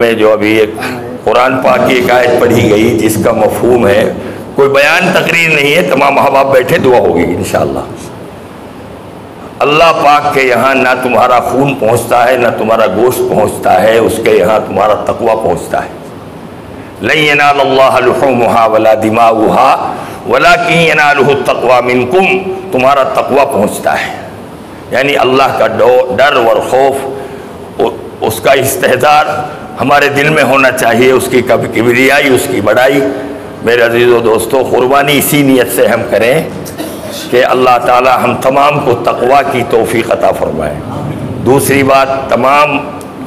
میں جو ابھی ایک قرآن پاک کی ایک آیت پڑھی گئی، جس کا مفہوم ہے، کوئی بیان تقریر نہیں ہے، تمام احباب بیٹھے دعا ہوگی انشاءاللہ۔ اللہ پاک کے یہاں نہ تمہارا خون پہنچتا ہے، نہ تمہارا گوشت پہنچتا ہے، اس کے یہاں تمہارا تقوی پہنچتا ہے۔ لن ينال اللہ لحومها ولا دماؤها ولكن يناله التقوى منكم تمہارا تقوی پہنچتا ہے۔ یعنی اللہ کا ڈر اور خوف، اس کا استحدار ہمارے دل میں ہونا چاہیے اس کی کبریائی اس کی بڑائی۔ میرے عزیز و دوستو، قربانی اسی نیت سے ہم کریں کہ اللہ تعالی ہم تمام کو تقوی کی توفیق عطا فرمائے۔ دوسری بات، تمام،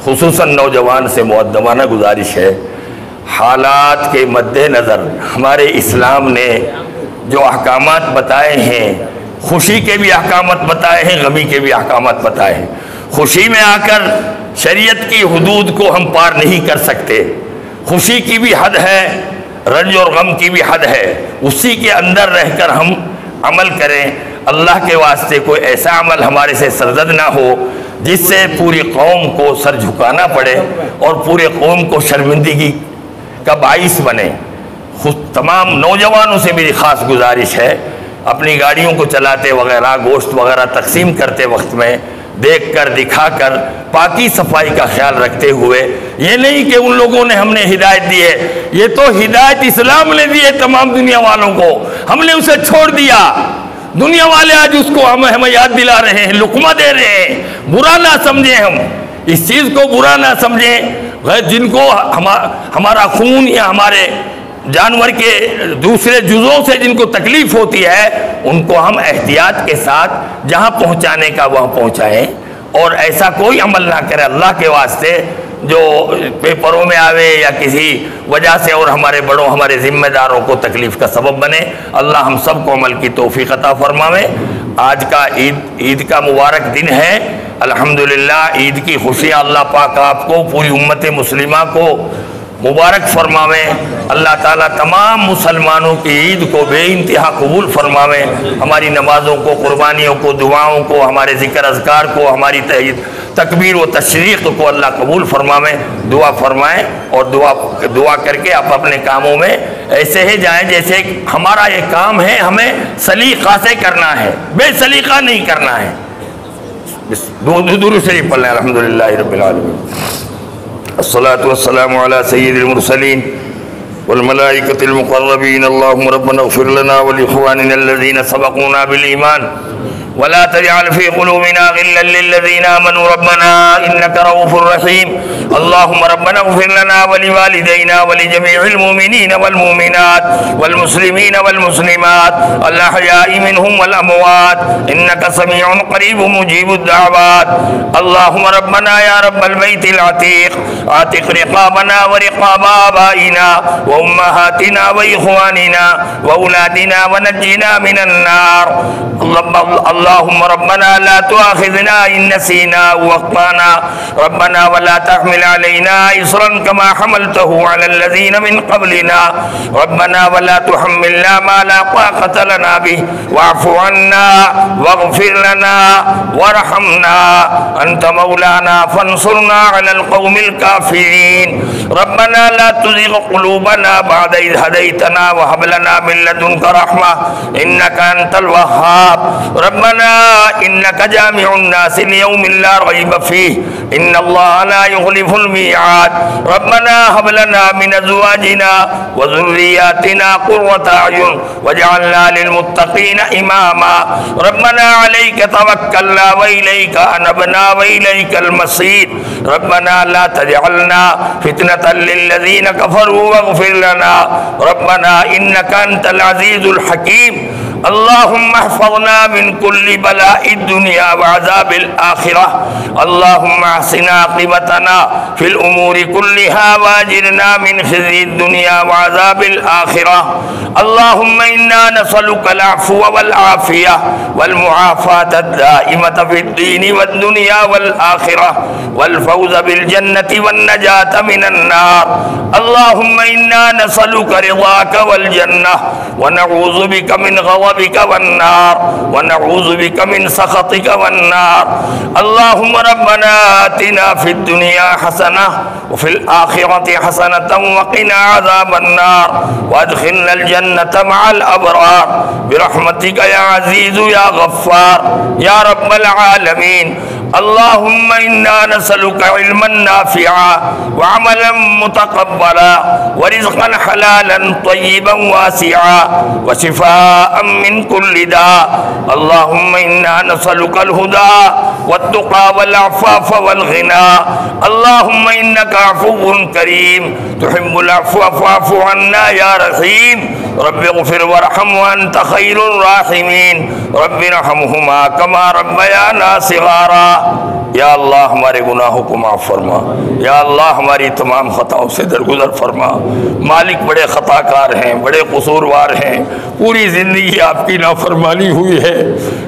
خصوصاً نوجوان سے معدمانہ گزارش ہے، حالات کے مد نظر ہمارے اسلام نے جو احکامات بتائے ہیں، خوشی کے بھی احکامات بتائے ہیں، غمی کے بھی احکامات بتائے ہیں۔ خوشی میں آ کر شریعت کی حدود کو ہم پار نہیں کر سکتے۔ خوشی کی بھی حد ہے، رنج اور غم کی بھی حد ہے۔ اسی کے اندر رہ کر ہم عمل کریں۔ اللہ کے واسطے کوئی ایسا عمل ہمارے سے سرزد نہ ہو، جس سے پوری قوم کو سر جھکانا پڑے اور پورے قوم کو شرمندگی کا باعث بنے۔ خود تمام نوجوانوں سے میری خاص گزارش ہے، اپنی گاڑیوں کو چلاتے وغیرہ، گوشت وغیرہ تقسیم کرتے وقت میں دیکھ کر، دکھا کر پاکی صفائی کا خیال رکھتے ہوئے، یہ نہیں کہ ان لوگوں نے ہم نے ہدایت دی ہے، یہ تو ہدایت اسلام نے دی ہے تمام دنیا والوں کو۔ ہم نے اسے چھوڑ دیا۔ دنیا والے آج اس کو ہمیں ہمیں یاد دلا رہے ہیں، لقمہ دے رہے ہیں۔ برا نہ سمجھیں ہم۔ اس چیز کو برا نہ سمجھیں۔ جن کو ہمارا خون یا ہمارے جانور کے دوسرے جزوں سے جن کو تکلیف ہوتی ہے، ان کو ہم احتیاط کے ساتھ جہاں پہنچانے کا وہاں پہنچائیں۔ اور ایسا کوئی عمل نہ کرے اللہ کے واسطے جو پیپروں میں آوے یا کسی وجہ سے اور ہمارے بڑوں، ہمارے ذمہ داروں کو تکلیف کا سبب بنے۔ اللہ ہم سب کو عمل کی توفیق عطا فرماوے۔ آج کا عید عید کا مبارک دن ہے۔ الحمدللہ، عید کی خوشی اللہ پاک آپ کو، پوری امت مسلمہ کو مبارک فرماویں اللہ تعالیٰ تمام مسلمانوں کی عید کو بے انتہا قبول فرماویں ہماری نمازوں کو قربانیوں کو دعاؤں کو ہمارے ذکر اذکار کو ہماری تکبیر و تشریق کو اللہ قبول فرماویں دعا فرمائیں اور دعا دعا کر کے آپ اپنے کاموں میں ایسے ہی جائیں جیسے ہمارا یہ کام ہے ہمیں سلیقہ سے کرنا ہے بے سلیقہ نہیں کرنا ہے دور سے پڑھ لیں الحمد للہ رب العالمین الصلاة والسلام على سيد المرسلين والملائكة المقربين. اللهم ربنا اغفر لنا ولإخواننا الذين سبقونا بالإيمان. ولا تجعل في قلوبنا غلا للذين آمنوا. ربنا إنك رؤوف رحيم. اللهم ربنا اغفر لنا ولوالدينا ولجميع المؤمنين والمؤمنات والمسلمين والمسلمات الأحياء منهم والأموات إنك سميع قريب مجيب الدعوات اللهم ربنا يا رب البيت العتيق عاتق رقابنا ورقاب آبائنا وأمهاتنا وإخواننا وأولادنا ونجنا من النار الله اللهم ربنا لا تؤاخذنا إن نسينا وأخطأنا ربنا ولا تحمل علينا إصرا كما حملته على الذين من قبلنا. ربنا ولا تحملنا ما لا طاقة لنا به. واعف عنا واغفر لنا وارحمنا. أنت مولانا فانصرنا على القوم الكافرين. ربنا لا تزغ قلوبنا بعد إذ هديتنا وهب لنا من لدنك رحمة. إنك أنت الوهاب. ربنا إنك جامع الناس ليوم لا ريب فيه. إن الله لا يغلف الميعاد. ربنا هب لنا من أزواجنا وذرياتنا قرة أعين واجعلنا للمتقين إماما. ربنا عليك توكلنا وإليك أنبنا وإليك المصير. ربنا لا تجعلنا فتنة للذين كفروا واغفر لنا. ربنا إنك أنت العزيز الحكيم. اللهم احفظنا من كل بلاء الدنيا وعذاب الآخرة. اللهم احسن عاقبتنا في الأمور كلها واجرنا من خزي الدنيا وعذاب الآخرة. اللهم إنا نسألك العفو والعافية والمعافاة الدائمة في الدين والدنيا والآخرة والفوز بالجنة والنجاة من النار. اللهم إنا نسألك رضاك والجنة ونعوذ بك من غضب غضبك والنار ونعوذ بك من سخطك والنار. اللهم ربنا آتنا في الدنيا حسنة وفي الآخرة حسنة وقنا عذاب النار. وأدخلنا الجنة مع الأبرار. برحمتك يا عزيز يا غفار. يا رب العالمين. اللهم إنا نسألك علما نافعا وعملا متقبلا ورزقا حلالا طيبا واسعا وشفاء من كل داء. اللهم إنا نسألك الهدى والتقى والعفاف والغنى. اللهم إنك عفو كريم. تحب العفو فاعف عنا يا رحيم. رب اغفر وارحم وأنت خير الراحمين. رب ارحمهما كما ربيانا صغارا. یا اللہ ہمارے گناہوں کو معاف فرما۔ یا اللہ ہماری تمام خطاؤں سے درگزر فرما۔ مالک بڑے خطا کار ہیں، بڑے قصوروار ہیں۔ پوری زندگی آپ کی نافرمانی ہوئی ہے۔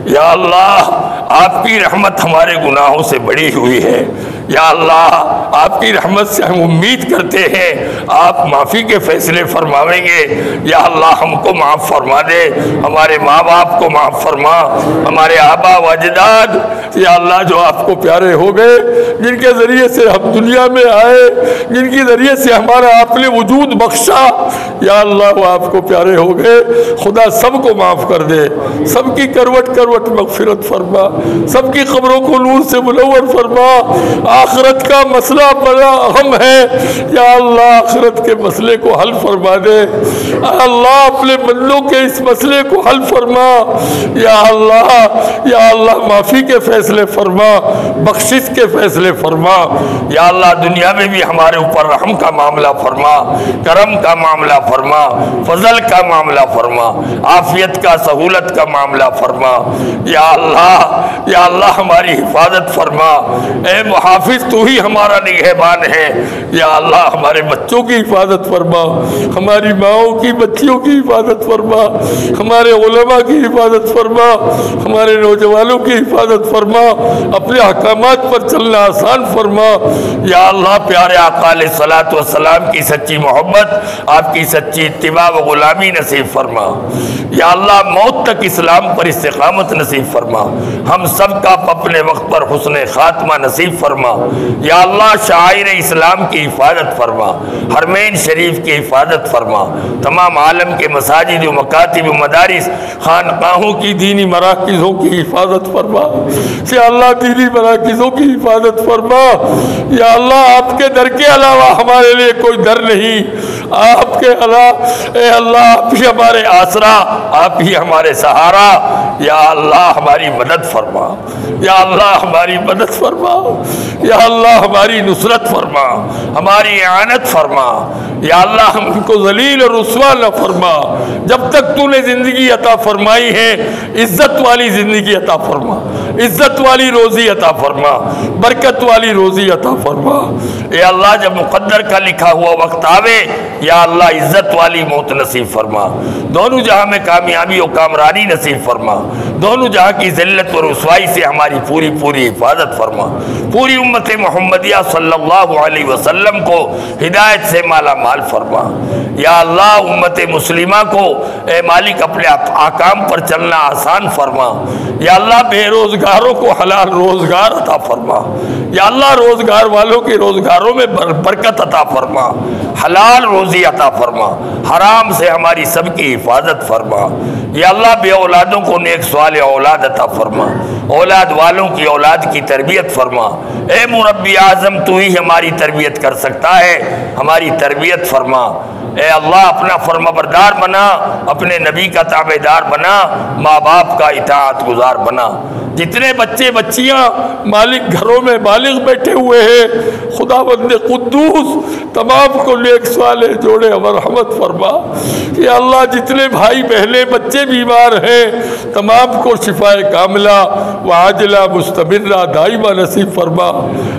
یا اللہ آپ کی رحمت ہمارے گناہوں سے بڑی ہوئی ہے۔ یا اللہ، آپ کی رحمت سے ہم امید کرتے ہیں۔ آپ معافی کے فیصلے فرماویں گے۔ یا اللہ، ہم کو معاف فرما دے۔ ہمارے ماں باپ کو معاف فرما۔ ہمارے آبا و اجداد یا اللہ، جو آپ کو پیارے ہو گئے، جن کے ذریعے سے ہم دنیا میں آئے، جن کے ذریعے سے ہمارا آپ نے وجود بخشا یا اللہ وہ آپ کو پیارے ہو گئے، خدا سب کو معاف کر دے۔ سب کی کروٹ کروٹ مغفرت فرما۔ سب کی قبروں کو نور سے منور فرما۔ آخرت کا مسئلہ بڑا اہم ہے۔ یا اللہ آخرت کے مسئلے کو حل فرما دے۔ اللہ اپنے بندوں کے اس مسئلے کو حل فرما۔ یا اللہ یا اللہ معافی کے فیصلے فرما۔ بخشش کے فیصلے فرما۔ یا اللہ دنیا میں بھی ہمارے اوپر رحم کا معاملہ فرما۔ کرم کا معاملہ فرما فرما، فضل کا معاملہ فرما، عافیت کا، سہولت کا معاملہ فرما۔ یا اللہ یا اللہ ہماری حفاظت فرما۔ اے محافظ، تو ہی ہمارا نگہبان ہے۔ یا اللہ ہمارے بچوں کی حفاظت فرما۔ ہماری ماؤں کی، بچیوں کی حفاظت فرما۔ ہمارے علماء کی حفاظت فرما۔ ہمارے نوجوانوں کی حفاظت فرما۔ اپنے احکامات پر چلنا آسان فرما۔ یا اللہ، پیارے آقا علیہ الصلوۃ والسلام کی سچی محبت، آپ کی سچی سچی اتباع و غلامی نصیب فرما۔ یا اللہ، موت تک اسلام پر استقامت نصیب فرما۔ ہم سب کا اپنے وقت پر حسن خاتمہ نصیب فرما۔ یا اللہ شاعر اسلام کی حفاظت فرما۔ حرمین شریف کی حفاظت فرما۔ تمام عالم کے مساجد و مکاتب و مدارس، خانقاہوں کی دینی مراکزوں کی حفاظت فرما۔ یا اللہ، دینی مراکزوں کی حفاظت فرما۔ یا اللہ، آپ کے در کے علاوہ ہمارے لیے کوئی در نہیں۔ آپ کے علاوہ اے اللہ آپ ہی ہمارے آسرا، آپ ہی ہمارے سہارا، یا اللہ ہماری مدد فرما، یا اللہ ہماری مدد فرما، یا اللہ ہماری نصرت فرما، ہماری اعانت فرما، یا اللہ ہم کو ذلیل اور رسوا نہ فرما، جب تک تو نے زندگی عطا فرمائی ہے، عزت والی زندگی عطا فرما، عزت والی روزی عطا فرما، برکت والی روزی عطا فرما۔ اے اللہ، جب مقدر کا لکھا ہوا وقت آوے، یا اللہ، عزت والی موت نصیب فرما۔ دونوں جہاں میں کامیابی و کامرانی نصیب فرما۔ دونوں جہاں کی ذلت و رسوائی سے ہماری پوری پوری حفاظت فرما۔ پوری امت محمدیہ صلی اللہ علیہ وسلم کو ہدایت سے مالا مال فرما۔ یا اللہ، امت مسلمہ کو اے مالک، اپنے آکام پر چلنا آسان فرما۔ یا اللہ، بے روزگاروں کو حلال روزگار عطا فرما۔ یا اللہ، روزگار والوں کے روزگاروں میں برکت عطا فرما۔ حلال روزی عطا فرما۔ حرام سے ہماری سب کی حفاظت فرما۔ یا اللہ بے اولادوں کو نیک سوال اولاد عطا فرما۔ اولاد والوں کی اولاد کی تربیت فرما۔ اے مربی اعظم، تو ہی ہماری تربیت کر سکتا ہے۔ ہماری تربیت فرما۔ اے اللہ، اپنا فرما بردار بنا، اپنے نبی کا تابع دار بنا، ماں باپ کا اطاعت گزار بنا۔ جتنے بچے بچیاں مالک گھروں میں بالغ بیٹھے ہوئے ہیں خدا بند قدوس تمام کو نیک سوالے جوڑے مرحمت فرما۔ یا اللہ، جتنے بھائی بہنیں بچے بیمار ہیں، تمام کو شفا کاملہ۔ و مستمرہ، دائمہ نصیب فرما۔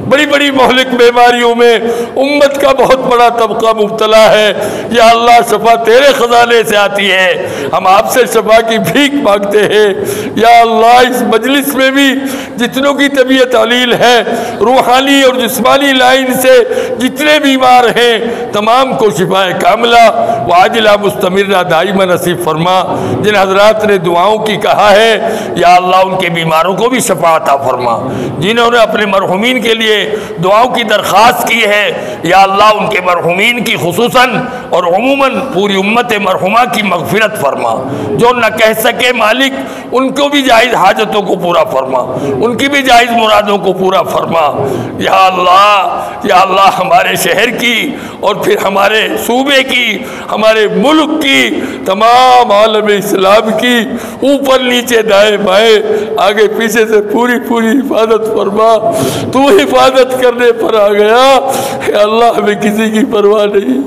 بڑی بڑی مہلک بیماریوں میں امت کا بہت بڑا طبقہ مبتلا ہے۔ یا اللہ، شفا تیرے خزانے سے آتی ہے۔ ہم آپ سے شفا کی بھیک مانگتے ہیں۔ یا اللہ، اس مجلس میں بھی جتنوں کی طبیعت علیل ہے، روحانی اور جسمانی لائن سے جتنے بیمار بیمار ہیں، تمام کو شفا کاملہ واجلہ مستمرہ، دائمہ نصیب فرما۔ جن حضرات نے دعاؤں کی کہا ہے، یا اللہ، ان کے بیماروں کو بھی شفا عطا فرما۔ جنہوں نے اپنے مرحومین کے لیے دعاؤں کی درخواست کی ہے، یا اللہ ان کے مرحومین کی خصوصاً اور عموماً پوری امت مرحومہ کی مغفرت فرما۔ جو نہ کہہ سکے مالک، ان کو بھی جائز حاجتوں کو پورا فرما۔ ان کی بھی جائز مرادوں کو پورا فرما۔ یا اللہ یا اللہ ہمارے شہر کی اور پھر ہمارے صوبے کی، ہمارے ملک کی، تمام عالم اسلام کی، اوپر نیچے دائیں بائیں، آگے پیچھے سے پوری پوری حفاظت فرما۔ تو حفاظت کرنے پر آ گیا۔ اے اللہ، ہمیں کسی کی پرواہ نہیں۔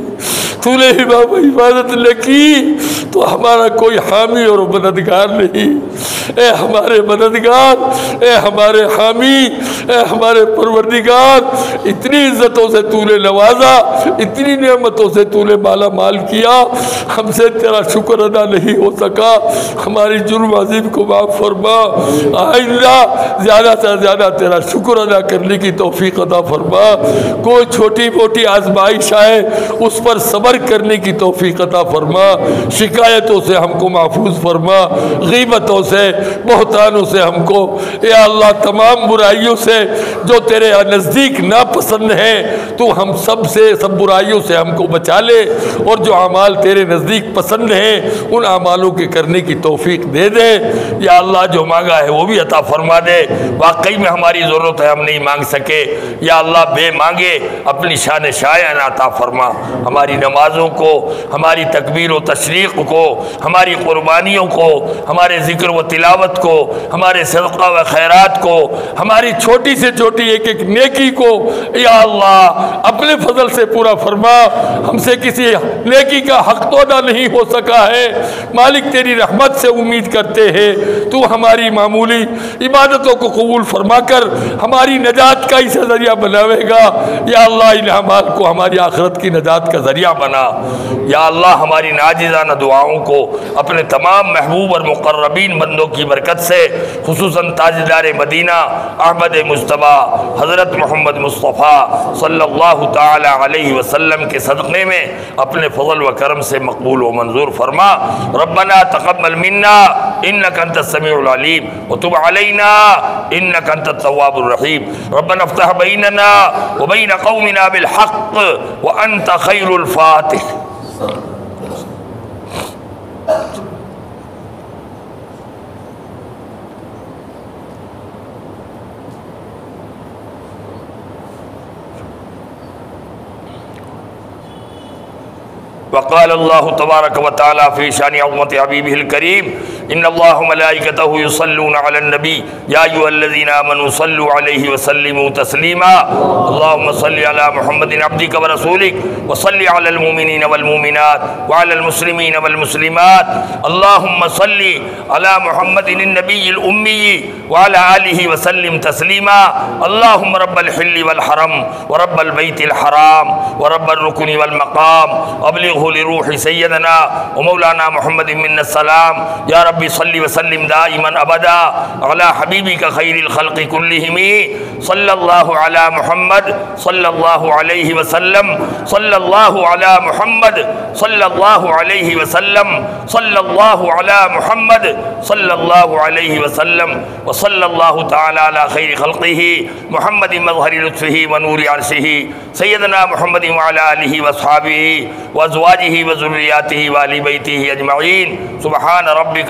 تو نے بابا حفاظت نہ کی۔ تو ہمارا کوئی حامی اور مددگار نہیں۔ اے ہمارے مددگار، اے ہمارے حامی اے ہمارے پروردگار، اتنی عزتوں سے تو نے نوازا، اتنی نعمتوں سے تو نے مالا مال کیا، ہم سے تیرا شکر ادا نہیں ہو سکا۔ ہماری جرم عظیم کو معاف فرما۔ آئندہ زیادہ سے زیادہ تیرا شکر ادا کرنے کی توفیق عطا فرما۔ کوئی چھوٹی موٹی آزمائش آئے، اس پر صبر کرنے کی توفیق عطا فرما۔ شکایتوں سے ہم کو محفوظ فرما۔ غیبتوں سے، بہتانوں سے ہم کو۔ یا اللہ، تمام برائیوں سے جو تیرے نزدیک ناپسند ہیں، تو ہم سب سے، سب برائیوں سے ہم کو بچا لے اور جو اعمال تیرے نزدیک پسند ہیں، ان اعمالوں کے کرنے کی توفیق دے دے۔ یا اللہ، جو مانگا ہے، وہ بھی عطا فرما دے۔ واقعی میں ہماری ضرورت ہے، ہم نہیں مانگ سکے۔ یا اللہ، بے مانگے، اپنی شان شائع عطا فرما۔ ہماری نمازوں کو، ہماری تکبیر و تشریق کو، ہماری قربانیوں کو، ہمارے ذکر و تلاوت کو، ہمارے صدقہ و خیرات کو، ہماری چھوٹی سے چھوٹی ایک ایک نیکی کو یا اللہ، اپنے فضل سے پورا فرما۔ ہم سے کسی نیکی کا حق تو ادا نہیں ہو سکا ہے۔ مالک تیری رحمت سے امید کرتے ہیں۔ تو ہماری معمولی عبادتوں کو قبول فرما کر ہماری نجات کا اسے ذریعہ بناوے گا۔ یا اللہ، ان اعمال کو ہماری آخرت کی نجات کا ذریعہ بنا۔ یا اللہ، ہماری ناجزانہ دعاؤں کو اپنے تمام محبوب اور مقربین بندوں کی برکت سے، خصوصاً تاجدار مدینہ احمد مصطفیٰ حضرت محمد مصطفیٰ صلی اللہ تعالی علیہ وسلم کے صدقے میں اپنے فضل و کرم سے مقبول و منظور فرما، ربنا تقبل منا انك انت السميع العليم وتب علينا انك انت التواب الرحيم ربنا افتح بيننا وبين قومنا بالحق وانت خير الفاتح۔ وقال الله تبارك وتعالى في شأن عظمة حبيبه الكريم إن الله ملائكته يصلون على النبي. يا أيها الذين آمنوا صلوا عليه وسلموا تسليما. اللهم صل على محمد عبدك ورسولك وصل على المؤمنين والمؤمنات وعلى المسلمين والمسلمات. اللهم صل على محمد النبي الأمي وعلى آله وسلم تسليما. اللهم رب الحل والحرم ورب البيت الحرام ورب الركن والمقام. أبلغه لروح سيدنا ومولانا محمد من السلام. يا رب صل وسلم دائما أبدا على حبيبك خير الخلق كلهم. صلى الله على محمد صلى الله عليه وسلم. صلى الله على محمد صلى الله عليه وسلم. صلى الله على محمد صلى الله عليه وسلم. وصلى الله تعالى على خير خلقه محمد مظهر لطفه ونور عرشه سيدنا محمد وعلى آله وأصحابه وأزواجه وذرياته وآل بيته أجمعين. سبحان ربك